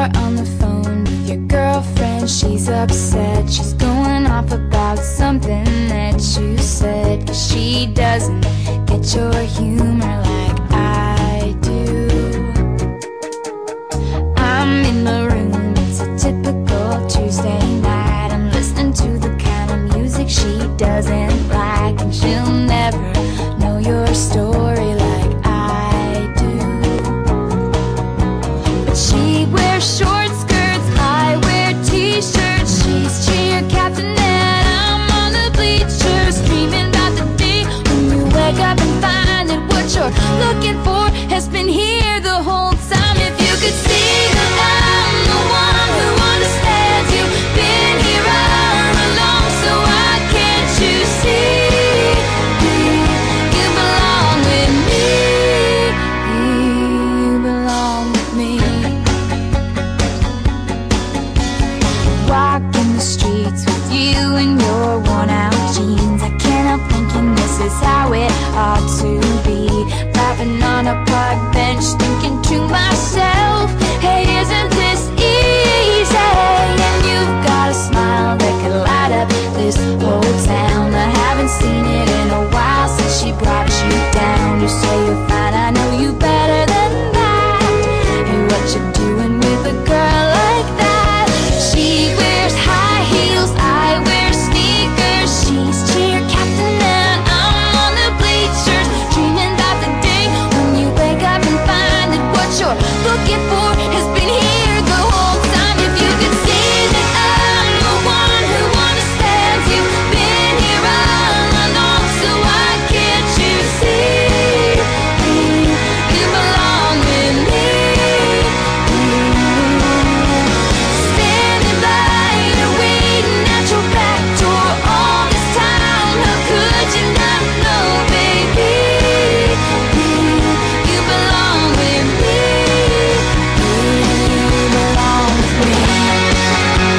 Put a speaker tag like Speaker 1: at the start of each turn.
Speaker 1: You're on the phone with your girlfriend, she's upset. She's going off about something that you said. Cause she doesn't get your humor like I do. I'm in the room, it's a typical Tuesday night. I'm listening to the kind of music she doesn't short skirts, I wear t-shirts. She's cheer captain and I'm on the bleachers, the day when you wake up and find that what you're looking for is how it ought to